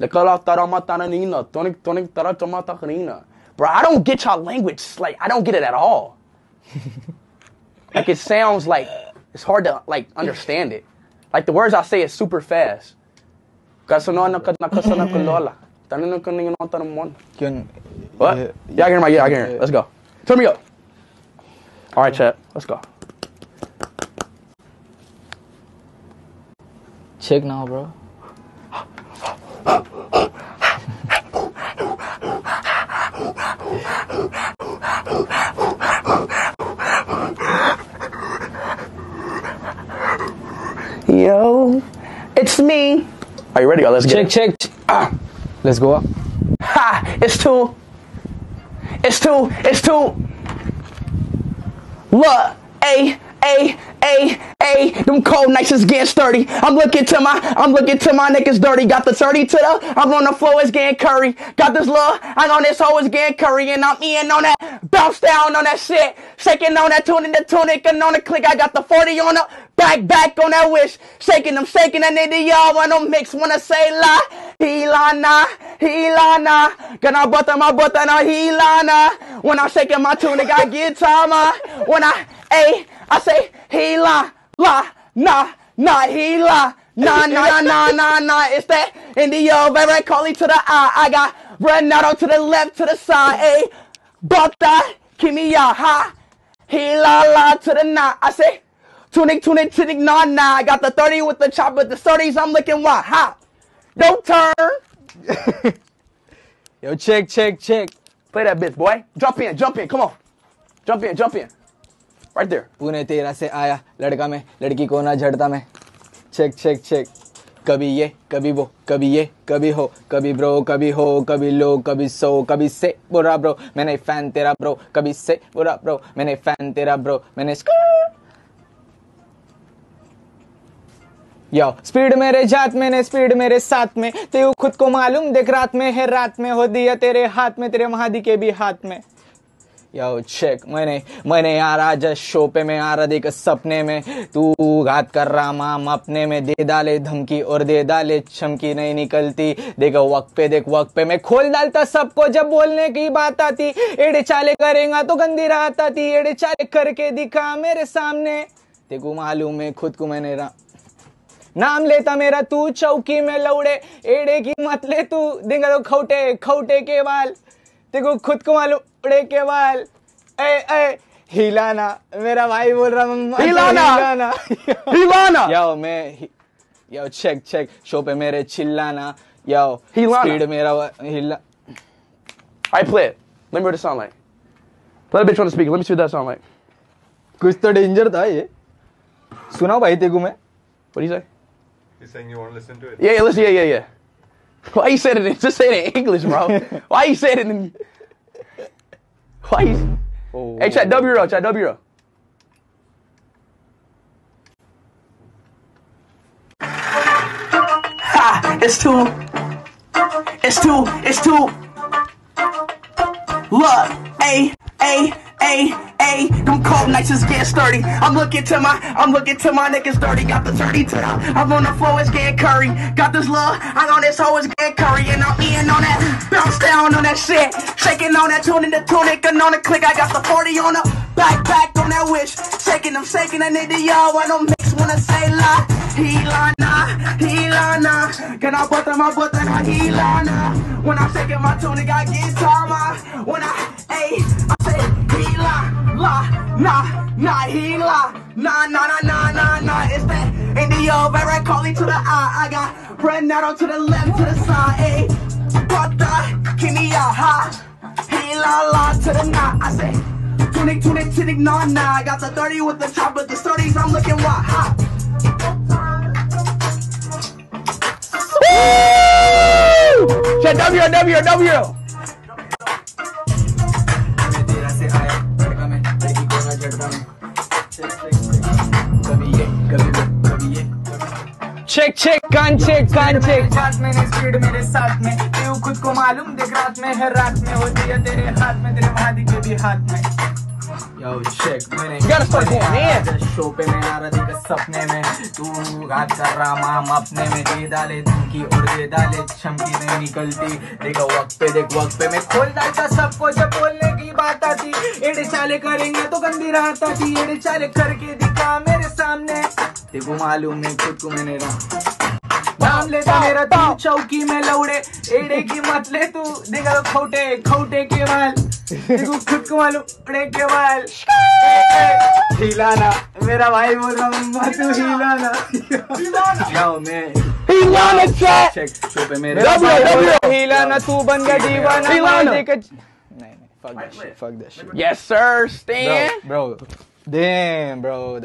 Lekala taramata nina. Tonik tonik taratamata nina. Bro, I don't get y'all language. Like, I don't get it at all. like, it sounds like it's hard to like understand it. Like the words I say is super fast. Kasano ka nakasana ko lola. Tanong ko ninyo ng tanong mo. Yun. What? Yeah, I can hear my yeah, I can hear. it. Let's go. Turn me up. All right, chat. Let's go. Check now, bro. Yo, it's me. Are you ready? Oh, let's Check, get it. check. Ah. Let's go up. Ha! It's two. It's two. It's two. Look, a, a, a, a. Them cold nights is getting sturdy. I'm looking to my, I'm looking to my niggas dirty. Got the 30 to the, I'm on the floor, it's getting curry. Got this love, I know this hoe is getting curry, and I'm in on that. Bounce down on that shit. Shaking on that tune in the tunic and on the click. I got the 40 on the back, back on that wish. Shaking them, shaking that nigga, y'all. When them mix, wanna say la. Hilana, Hilana. Gonna butter my butter now, Hilana. When I'm shaking my tunic, I get timer. Uh, when I, a, I say Hila, la, la, nah, nah, Hila. Nah, nah, nah, nah, nah. It's that Indio, very calling to the eye. I got Renato to the left, to the side, a. Butter, Kimiya, ha. Hila, la, la, to the nah. I say, Tunic, tunic, tunic, nah, nah. I got the 30 with the chop, but the 30s, I'm looking what? Ha! Don't turn. Yo, check, check, check. Play that bitch, boy. Jump in, jump in. Come on. Jump in, jump in. Right there. Pune तेरा से आया लड़का में, लड़की को ना झड़ता मैं। चेक चेक चेक कभी ये, कभी वो, कभी ये, कभी हो, कभी ब्रो, कभी हो, कभी लो, कभी सो, कभी से बुरा ब्रो। मैंने फ़ैन तेरा ब्रो, कभी से बुरा ब्रो। मैंने फ़ैन तेरा ब्रो, मैंने यो स्पीड मेरे जात में, ने स्पीड मेरे साथ में। तेऊ खुद को मालूम, देख रात में है रात में। हो दिया तेरे हाथ में, तेरे महादी के भी हाथ में। यो चेक मैंने मैंने यार आज शो पे, मैं रहा देख सपने में। तू घात कर रहा माम, अपने में दे डाले धमकी और दे डाले चमकी नहीं निकलती। देखो वक्त पे, देख वक्त पे मैं खोल डालता सबको, जब बोलने की बात आती। एड़े चाले करेगा तो गंदी रात आती। एड़े चाले करके दिखा मेरे सामने। देखो मालूम है, खुद को मैंने रा... नाम लेता मेरा तू, चौकी में लौड़े। एड़े की मत ले तू। देंगे तो खौटे खौटे के बाल। देखो खुद को मालूम उड़े के बाल ए ए हिलाना मेरा भाई बोल रहा मम्मा हिलाना। हिलाना Hilana! यो मैं हि- यो चेक चेक शो पे मेरे चिल्लाना यो हिलाना। स्पीड मेरा हिला right, play it. Let me hear what it sound like. Play the bitch on the speaker. Let me see what that sound like. कुछ तो डेंजर था ये सुनाओ भाई तेको मैं What do you say? He's saying you want to listen to it. Yeah, yeah, listen, yeah, yeah, yeah. Why you said it in, just say it in English, bro? Why you said it in, why you, Oh. hey, chat W row, chat W row. Ha! It's two. It's two. It's two. Look, a, a, a, a. Them cold nights is getting sturdy. I'm looking to my, I'm looking to my niggas dirty. Got the 30 to I'm on the floor, it's getting curry. Got this love, I know this hoe is getting curry. And I'm eating on that, bounce down on that shit. Shaking on that tune in the tunic and on the click. I got the 40 on the back, back on that wish. Shaking them, shaking that nigga, y'all. I don't mix, when I say la. Hilana, Hilana. Can I butter my butter, na Hilana? When I'm shaking my tunic, I get tama. La, nah, nah, Hila, nah, nah, nah, nah, nah, nah. It's that Indio, calling to the eye. I got Renato to the left, to the side, eh? hey. Butter, give me a hot. Hila, la, to the nah. I say, tunic, tunic, tunic, nah, nah. I got the 30 with the chop, but the 30s, I'm looking what, hot. Woo! Say W W W. Check check can't check कान check साथ में speed मेरे साथ में। तू खुद को मालूम देख रात में है रात में होती है तेरे हाथ में तेरे महादी के भी हाथ में। Yo, check. मैंने शो पे मैं आ रहा देखा सपने में। तू घात कर रहा माम अपने में दे डाले और दे डाले चमकी नहीं निकलती। देखा वक्त पे देख वक्त पे मैं खोल डालता सबको जब बोलने की बात आती। एड़े चाले करेंगे तो गंदी रात आती एड़े चाले करके दिखा मेरे सामने। देखो मालूम नहीं खुद को मैंने रहा। नाम लेता मेरा तू चौकी में लौड़े एड़े की मत ले तू। देखा तो खोटे खोटे के माल देखो खुद को मालूम उड़े के माल हिलाना मेरा भाई बोल रहा हूँ तू हिलाना। जाओ मैं। chat. चेक शो पे मेरे. हिलाना तू बन गया दीवाना हिलाना। देख नहीं नहीं fuck that shit fuck that shit Yes, sir. Stan. bro bro damn bro that